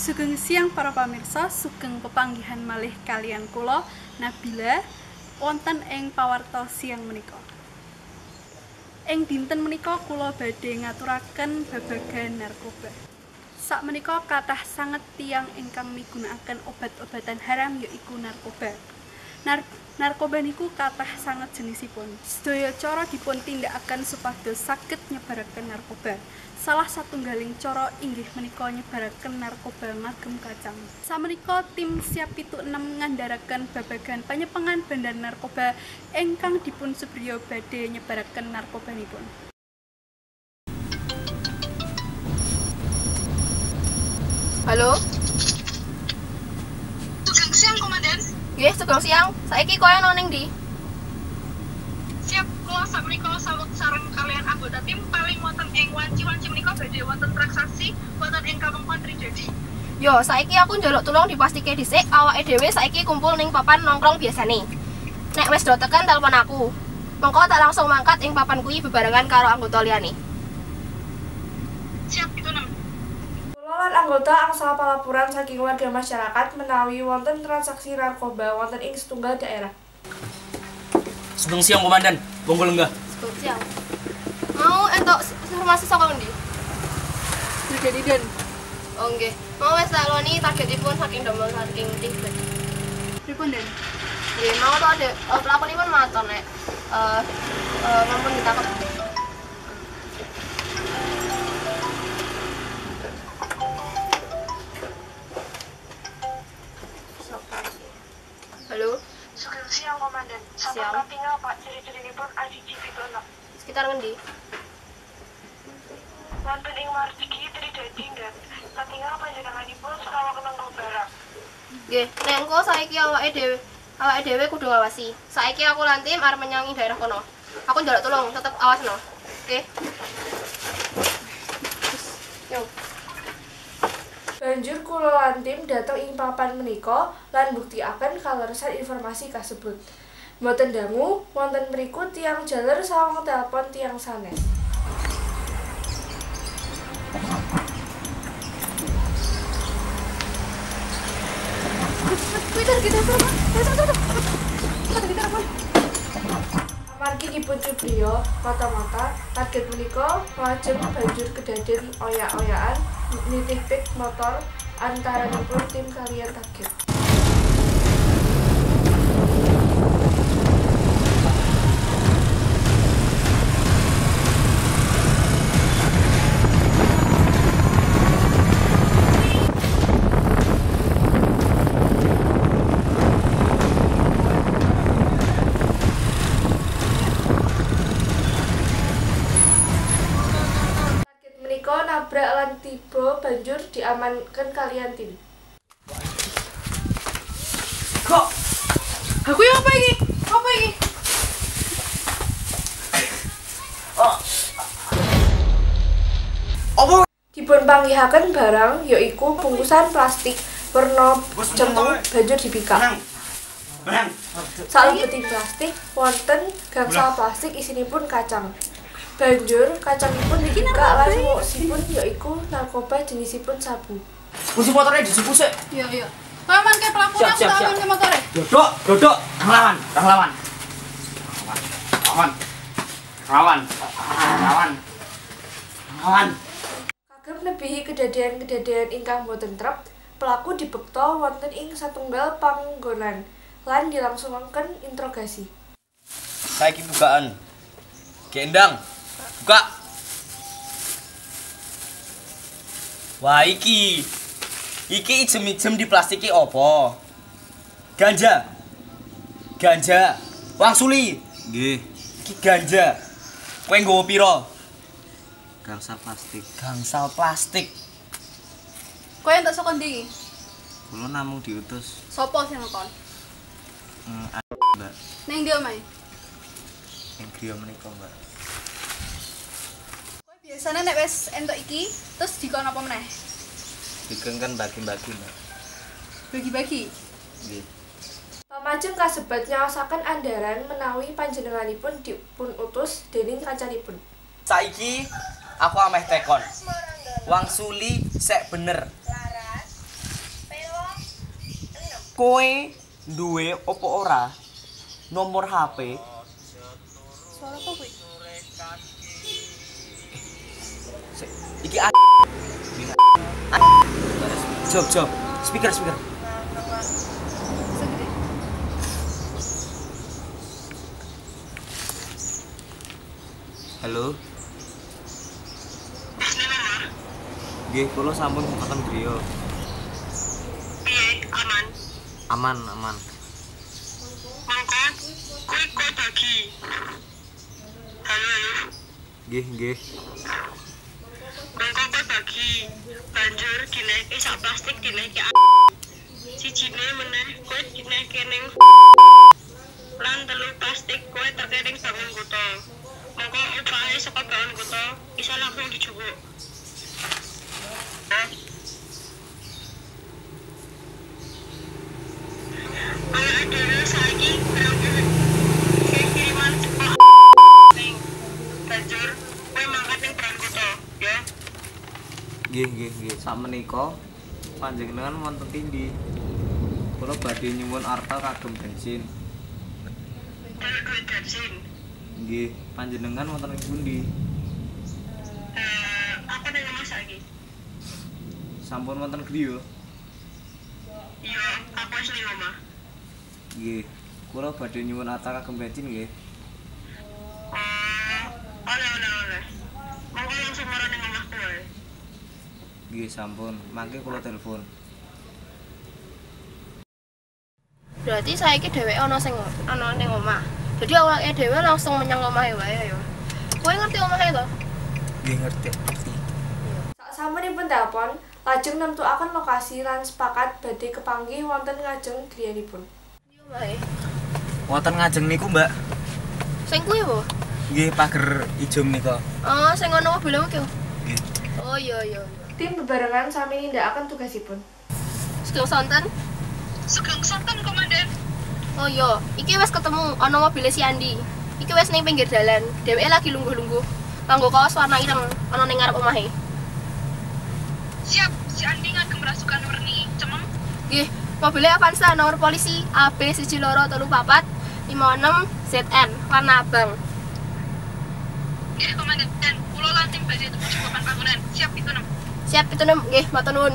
Sugeng siang para pamirsa, sugeng pepanggihan malih kalian kula Nabila wonten ing pawarta siang menika. Ing dinten menika kula badhe ngaturaken babagan narkoba. Sak menika kathah sanget tiang ingkang migunakaken obat-obatan haram yaiku narkoba. Nar narkoba niku kathah sanget jenisipun. Sedaya cara dipun tindakaken supados saged nyebaraken narkoba. Salah satunggaling cara inggih menika nyebaraken narkoba ngagem kacang. Samenika tim siap pitu enam ngandharaken babagan panyepengan bandar narkoba ingkang dipun subriya badhe nyebaraken narkobanipun. Halo, Sugeng siang komandan. nggih sugeng siang. Saiki koyo nang ning ndi? Kula sakmenika sawet sareng kalian anggota tim paling wonten ing wanci-wanci menika badhe wonten transaksi wonten ing Kampung Trijadi. Yo, saiki aku njaluk tulung dipastike dhisik awake dhewe saiki kumpul ning papan nongkrong biasane. Nek wis do tekan telepon aku. Mengko tak langsung mangkat ing papan kuwi bebarengan karo anggota liyane. Siap itu nem. Kula lan anggota angsal palapuran saking warga masyarakat menawi wonten transaksi narkoba wonten ing setunggal daerah. Sugeng siang komandan, monggo lenggah. Sugeng siang. Mau entuk informasi saka ndi? Jadi dan Oh nggih. Mau wis tak loni targetipun saking damel saking tim. pripun den? Nggih, mau to ada uh, pelakunipun matur nek eh eh ngampun ditangkap. Siang. Sampun katingal Pak ciri-cirinipun Adiji Pitono. sekitar ngendi? Wonten ing Martiki Trijadi dan katingal panjenenganipun sekawa kenang barang. Nggih, nek engko saiki awake dhewe awake dhewe kudu ngawasi. Saiki aku lan tim arep menyangi daerah kono. Aku njaluk tolong, tetep awasno. Oke. Yo. Banjur kula lan tim dateng ing papan menika lan buktiaken kaleresan informasi kasebut. Mboten dangu wonten mriku tiang jaler sawang telepon tiang sanes. Amargi dipun cubriya mata-mata target menika lajeng banjur kedaden oyak-oyakan nitih pik motor antaranipun tim kalian. Target menika nabrak lan tiba banjur diamankan kalian tim. Kok Aku yang apa iki? Apa iki? apa? Dipun panggihaken barang yaiku bungkusan plastik werna cemeng banjur dibikak. Benang. Salebetipun plastik wonten gangsal plastik isinipun kacang. Banjur kacangipun dibikak lan muksipun yaiku narkoba jenisipun sabu. Kunci motornya disipu sik. Iya iya. Kau man kayak pelakunya Siap, aku tak siap. aman ke motornya. Dodok, dodok, lawan, lawan. Lawan. Lawan. Lawan. Lawan. Kagem nebihi kedadian-kedadian ingkang boten trep, pelaku dibekta wonten ing satunggal panggonan lan dilangsungaken interogasi. Saiki bukaan. Gendang. Buka. Wah iki. Iki ijem-ijem di plastiki opo? Ganja. Ganja. Wang Suli. Nggih, Iki ganja. Kowe nggowo pira? gangsal plastik. Gangsal plastik. Kau yang tak sokon di. Kula namung diutus Sopo sih ngekon? mm, Mbak Neng dia mai. ing griya menika, Mbak. Biasanya nek wes entuk iki, terus dikon apa meneh? Digeng kan bagi-bagi, Mbak. Bagi-bagi. Nggih. Pamajeng kasebat nyaosaken andaran menawi panjenenganipun dipun utus dening kancanipun. Saiki aku ameh tekon. Wang Suli sek bener. kowe duwe opo ora nomor HP Suara apa kuwi? Iki a Job job speaker speaker. Halo Nggih, kula sampun mboten griya. Piye, aman? Aman, aman. Mangko, kuwi kok bagi. Halo, halo. Nggih, nggih. Mangko kok bagi. Banjur dineki sak plastik dineki Sijine meneh kowe dineki ning lan telu plastik kowe terkering bangun kutho. Mangko upahe saka bangun kutho bisa langsung dijupuk. Hah? Anak dhewe saiki berangkat ke kiriman sekolah ning banjur kowe mangkat ning bangun kutho, ya. Nggih, nggih, Sakmenika panjenengan wonten tindi. Kula badhe nyuwun arta kagem bensin. Bensin, Nggih, panjenengan wonten ing pundi? eh, apa ning omah saiki? Sampun wonten griya? Iya, wis ning omah. Nggih. Kula badhe nyuwun arta kagem bensin nggih. Oh, oleh oleh oleh. Monggo langsung marah ning omahku wae. Nggih, sampun. Mangke kula telepon. Berarti saiki dheweke ana sing ana ning omah. Jadi awake dhewe langsung menyang omahe wae ya. Kowe ngerti omahe to? Nggih, ngerti. Sasampunipun telepon, lajeng nemtuaken lokasi lan sepakat badhe kepanggih wonten ngajeng griyanipun. Ndi omahe? Wonten ngajeng niku, Mbak. Sing kuwi apa? Nggih, pager ijo menika. Oh, sing ana mobil iki. Nggih. Oh iya iya iya. Tim bebarengan sami nindakaken tugasipun. Sugeng sonten. Sugeng sonten, Komandan. Oh iya, iki wis ketemu ana mobil si Andi. Iki wis ning pinggir dalan. Dheweke lagi lungguh-lungguh. Kanggo kaos warna ireng ana ning ngarep omahe. Siap, si Andi ngagem rasukan werni cemeng. Nggih, mobilnya Avanza nomor polisi AB 1234 56 ZN warna abang. Nggih, Komandan. Kula lan tim badhe tuju papan bangunan. Siap itu nem. Siap itu nem, nggih, matur.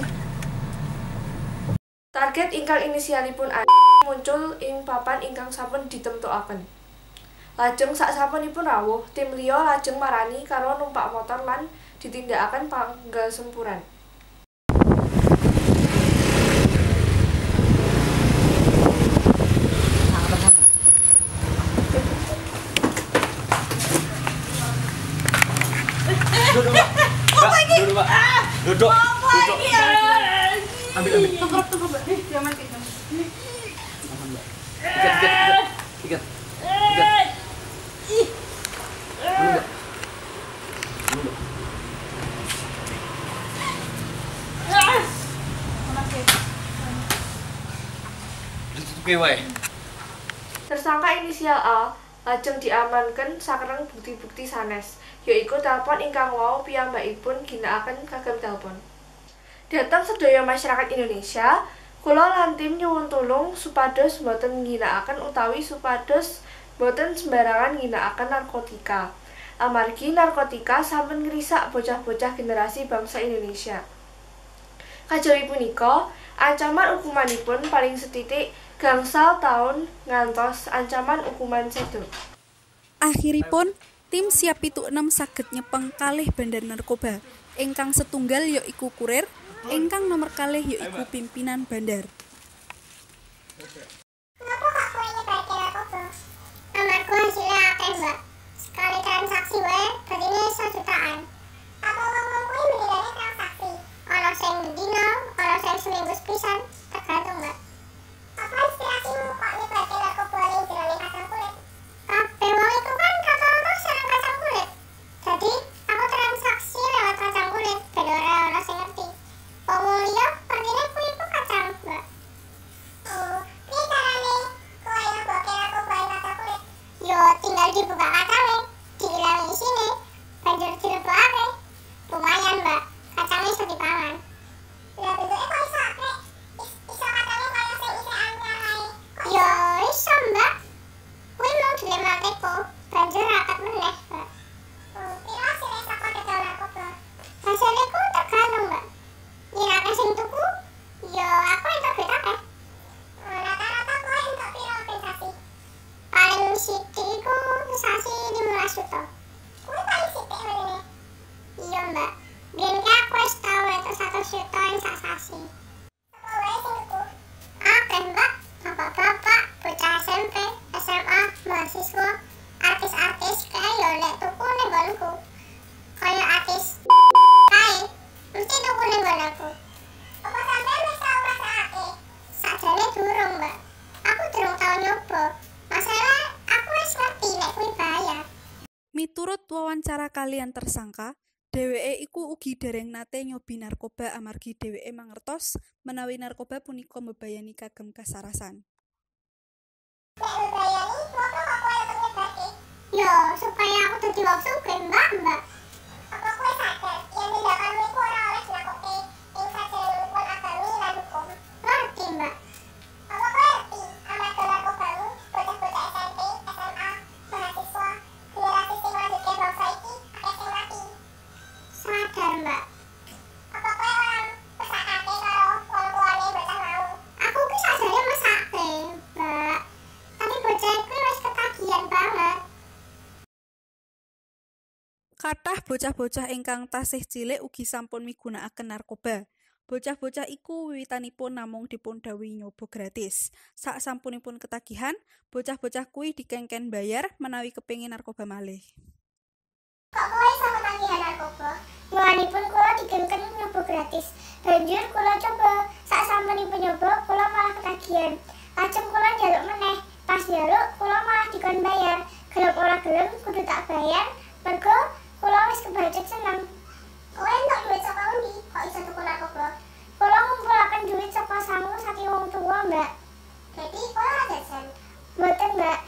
Target ingkang inisialipun A muncul ing papan ingkang sampun ditemtukaken. Lajeng sak sapunipun rawuh, tim liya lajeng marani karo numpak motor lan ditindakaken panggal sempuran. Duduk, Mbak. Mbak, duduk, Mbak. Duduk. Duduk. Ambil, ambil. Tengkrop, Mbak. Nih, wae. Tersangka inisial A lajeng diamankan sakereng bukti-bukti sanes, yaiku telepon ingkang wau piyambakipun ginakaken kagem telepon. Datang sedaya masyarakat Indonesia, kula lan tim nyuwun tulung supados boten ngginakaken utawi supados boten sembarangan ngginakaken narkotika. Amargi narkotika sampun ngrisak bocah-bocah generasi bangsa Indonesia. Kajawi punika, ancaman hukumanipun paling setitik gangsal tahun ngantos ancaman hukuman sedo. Akhiripun, tim siap pitu enam saged nyepeng kalih bandar narkoba. Ingkang setunggal yaiku kurir, ingkang nomor kalih yaiku pimpinan bandar. Kenapa kak kowe nyebarke narkoba? Amarga hasilnya akeh, Mbak. Sekali transaksi wae berarti iso transaksi. Apa wae sing tuku? Akeh, Mbak. Bapak-bapak, bocah SMP, SMA, mahasiswa, artis-artis kae yo lek tuku ning nggonku. Kaya artis kae mesti tuku ning nggonku. Apa sampean wis tau rasakake? Sakjane durung, Mbak. Aku durung tau nyoba. Masalah aku wis ngerti nek kuwi bayar. Miturut wawancara kalian tersangka, dheweke iku ugi dereng nate nyobi narkoba amargi dheweke mangertos menawi narkoba punika mbebayani kagem kasarasan. Nek mbayani, ngopo kok kowe nyebake? Yo, supaya aku dadi wong sugih, Mbak, Mbak. Bocah-bocah ingkang tasih cilik ugi sampun migunakaken narkoba. Bocah-bocah iku wiwitanipun namung dipundhawuhi nyoba gratis. Sak sampunipun ketagihan, bocah-bocah kuwi dikengken bayar menawi kepengin narkoba malih. Kok kowe sama tagihan narkoba? Mulane pun kula digengken nyoba gratis. Banjur kula coba, sak sampunipun nyoba kula malah ketagihan. Lajeng kula njaluk meneh. Pas njaluk kula malah dikon bayar. Gelem ora gelem kudu tak bayar. Mergo kula wis kebacut seneng. Kowe entuk duit saka endi? Kok iso tuku narkoba? Kula ngumpulaken duit saka sangu saking wong tuwa, Mbak. Jadi kula ora jajan. Mboten, Mbak.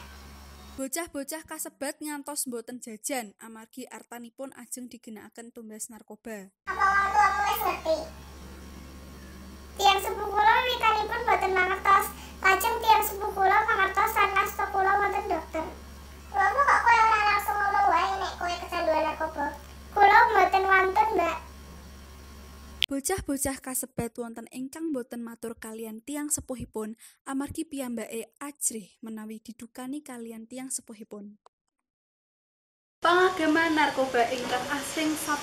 Bocah-bocah kasebat ngantos boten jajan amargi artanipun ajeng diginakaken tumbas narkoba. Apa wong tuamu wis ngerti? Tiang sepuh kula wiwitanipun boten mangertos. Lajeng tiang sepuh kula mangertos ngasta kula wonten dokter. Lama kecanduan narkoba? Kula mboten wonten, Mbak. Bocah-bocah kasebat wonten ingkang boten matur kalian tiang sepuhipun amargi piyambake ajrih menawi didukani kalian tiang sepuhipun. Pengagama narkoba ingkang asring sap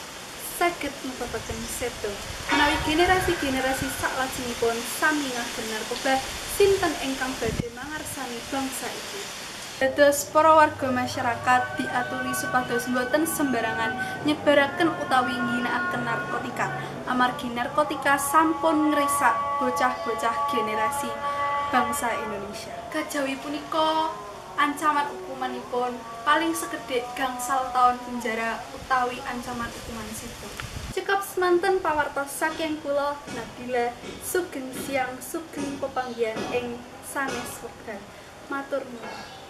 saged mebabaken seto. Menawi generasi-generasi saklajengipun sami ngagem narkoba, sinten ingkang badhe mangarsani bangsa iki? Dados para warga masyarakat diaturi supados boten sembarangan nyebaraken utawi ngginakaken narkotika. Amargi narkotika sampun ngrisak bocah-bocah generasi bangsa Indonesia. Kajawi punika ancaman hukumanipun paling sekedhik gangsal tahun penjara utawi ancaman hukuman situ. Cukup semanten pawartos saking kula Nabila sugeng siang sugeng pepanggihan ing sanes wekdal. Matur nuwun.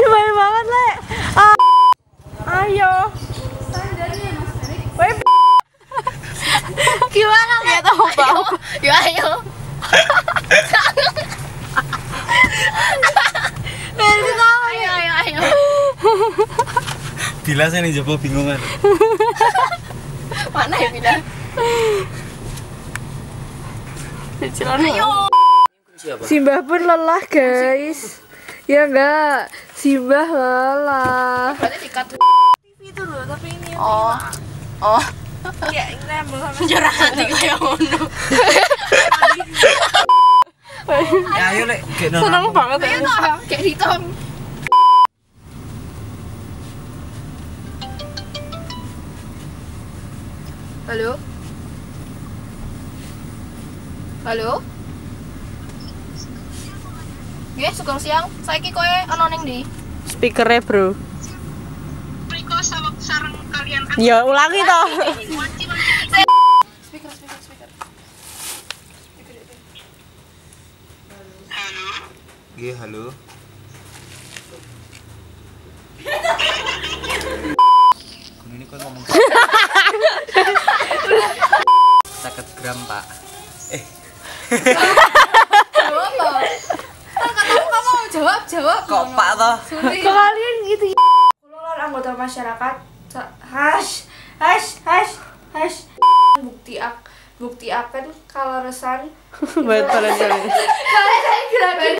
Gimana banget, Le? Ah. Ayo. Weh, Gimana, Le? Bau. Yo ayo. Ayo Bila saya nih jebol bingungan. Mana ya Bila? Ayo. Simbah pun lelah, guys. Ya enggak, Simbah lelah. Berarti dikat. Itu loh, tapi ini Oh. Oh. ya ini nembel sama Jurang hati kayak ngono. Ya ayo lek seneng banget ya. Kayak hitam. Halo? Halo? Nggih, sugeng siang. Saiki kowe ana ning ndi? Speakernya, Bro. Mriko sawek sareng kalian Ya, ulangi toh. Speaker, speaker, speaker. Halo. Nggih, halo. Ini kok ngomong. Seket gram, Pak. Eh, Jawab. Kan katamu kamu mau jawab, jawab. kok Pak toh? Sorry. Kalian gitu. Lan anggota masyarakat hash hash hash hash bukti ak bukti akan kaleresan Betul, betul. kaleresan gerakan